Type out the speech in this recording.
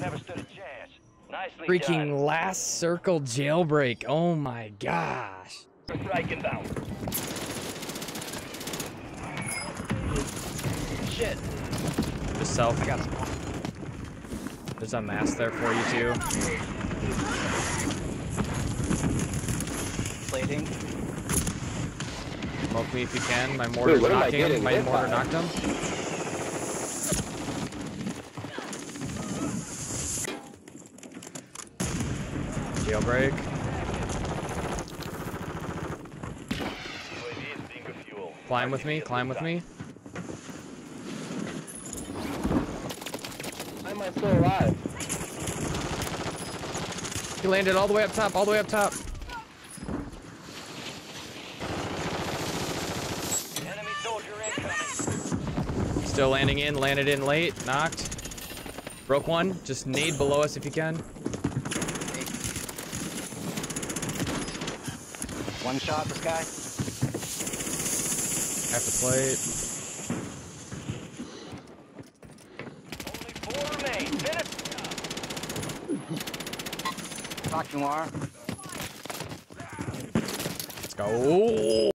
Never stood a chance. Nicely Freaking done. last circle jailbreak. Oh my gosh. Strike inbound. Shit. Just self. got There's a mask there for you too. Plating. Smoke me if you can. My mortar's what am I knocking him. My mortar by? knocked him. Jailbreak. UAV is being refueled. Climb with me. Climb with me. Why am I still alive? He landed all the way up top. All the way up top. Enemy soldier incoming. Still landing in. Landed in late. Knocked. Broke one. Just nade below us if you can. One shot, this guy. Have to play it. Only four remain. Finish. Rock Noir. Let's go.